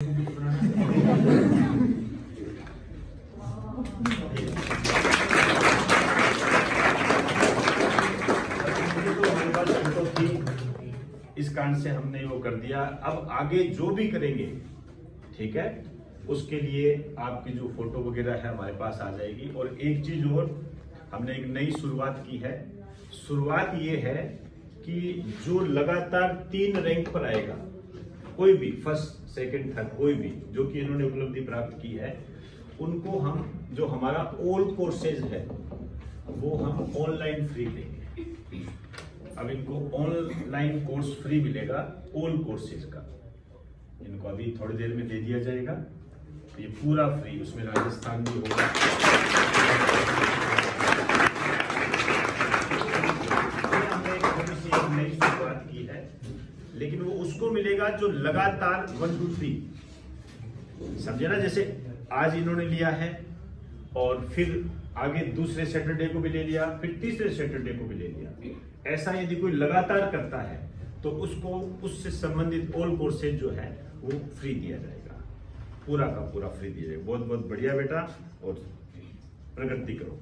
इस कांड से हमने वो कर दिया। अब आगे जो भी करेंगे, ठीक है, उसके लिए आपकी जो फ़ोटो वगैरह है हमारे पास आ जाएगी। और एक चीज़ और, हमने एक नई शुरुआत की है। शुरुआत ये है कि जो लगातार तीन रैंक पर आएगा, कोई भी, फ़र्स्ट सेकंड थर्ड कोई भी, जो कि इन्होंने उपलब्धि प्राप्त की है, उनको हम, जो हमारा ओल्ड कोर्सेज है, वो हम ऑनलाइन फ्री देंगे। अब इनको ऑनलाइन कोर्स फ्री मिलेगा ओल्ड कोर्सेज का। इनको अभी थोड़ी देर में दे दिया जाएगा। ये पूरा फ्री उसमें राजस्थान भी होगा ये हमने एक थोड़ी सी एक नई शुरुआत की है लेकिन वो उसको मिलेगा जो लगातार वन, टू, थ्री। समझे ना, जैसे आज इन्होंने लिया है और फिर आगे दूसरे सैटरडे को भी ले लिया, फिर तीसरे सैटरडे को भी ले लिया। ऐसा यदि कोई लगातार करता है तो उसको, उससे संबंधित ऑल कोर्सेज जो है, वो फ्री दिया जाएगा। पूरा का पूरा फ्री दिया जाएगा। बहुत बहुत बढ़िया बेटा, और प्रगति करो।